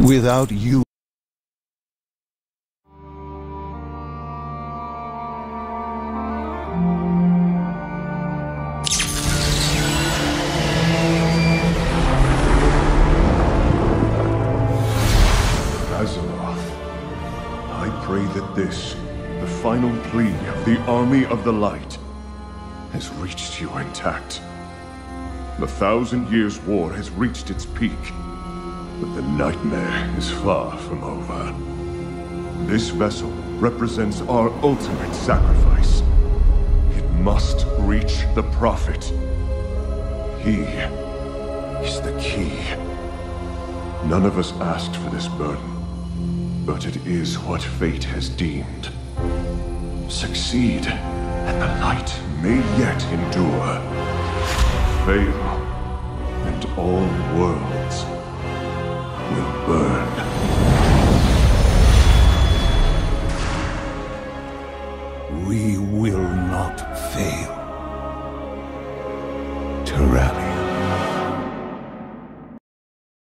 Without you, Azeroth, I pray that this, the final plea of the Army of the Light, has reached you intact. The Thousand Years' War has reached its peak, but the nightmare is far from over. This vessel represents our ultimate sacrifice. It must reach the Prophet. He is the key. None of us asked for this burden, but it is what fate has deemed. Succeed, and the light may yet endure. Fail, we will not fail. Turalyon.